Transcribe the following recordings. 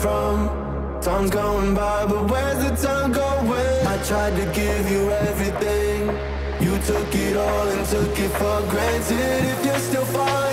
from? Time's going by, but where's the time going? I tried to give you everything. You took it all and took it for granted. If you're still falling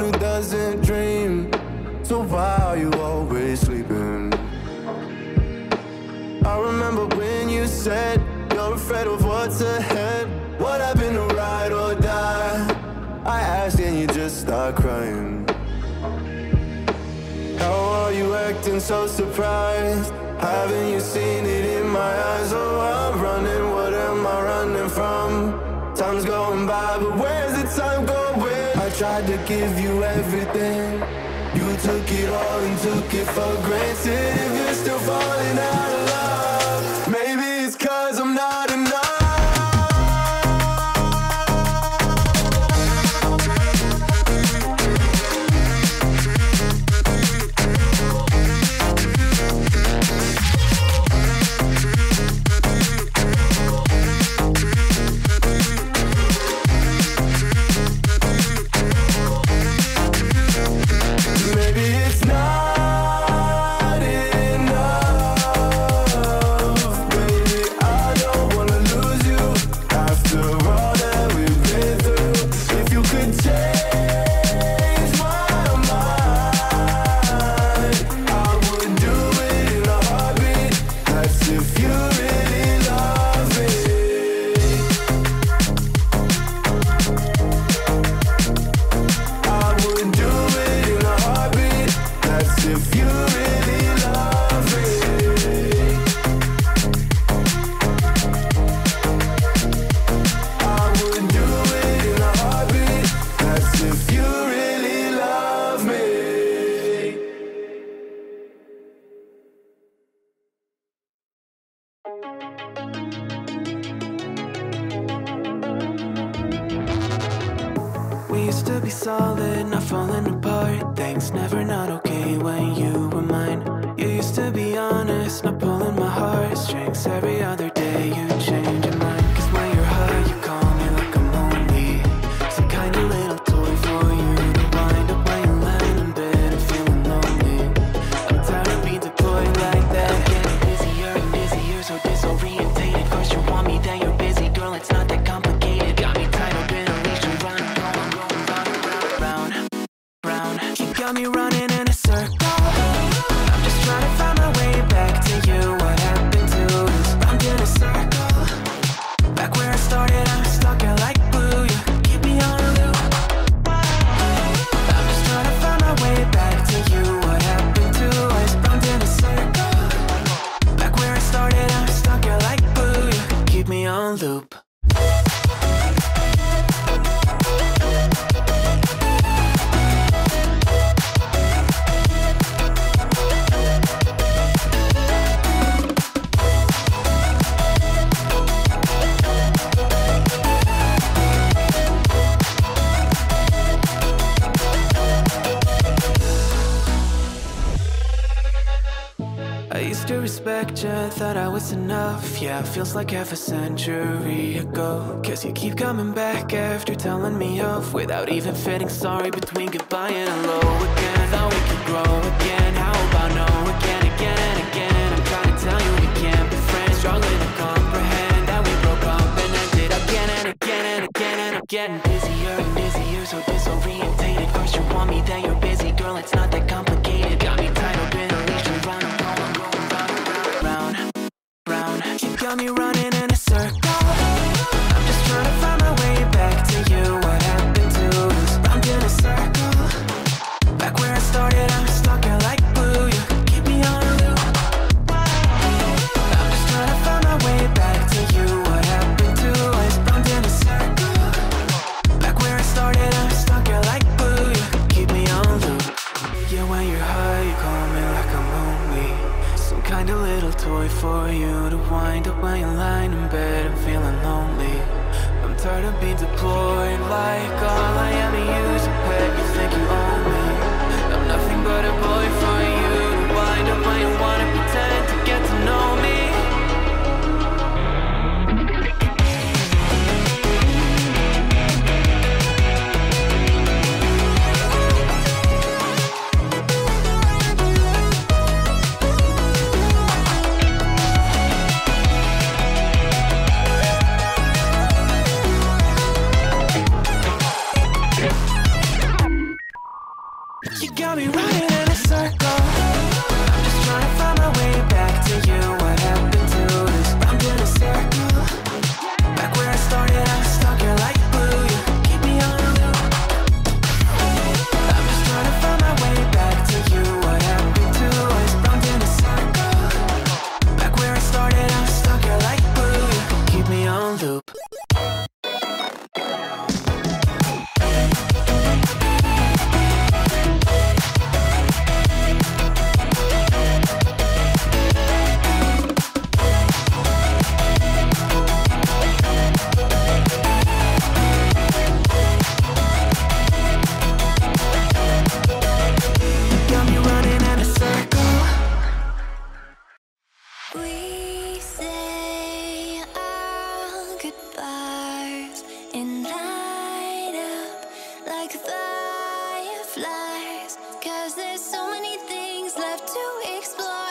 who doesn't dream, so why are you always sleeping? I remember when you said you're afraid of what's ahead. What happened to ride or die? I asked and you just start crying. How are you acting so surprised? Haven't you seen it in my eyes? Tried to give you everything. You took it all and took it for granted. If you're still falling out of love, be solid, not falling apart. Things never not okay when you were mine. You used to be honest, not pulling my heartstrings. Every me running. Spectre, thought I was enough. Yeah, feels like half a century ago. Cause you keep coming back after telling me off Without even feeling sorry between goodbye and hello again. Thought we could grow. a circle. I'm just trying to find for you to wind up when you're lying in bed and feeling lonely. I'm tired of being deployed like all I am. Money. there's so many things left to explore.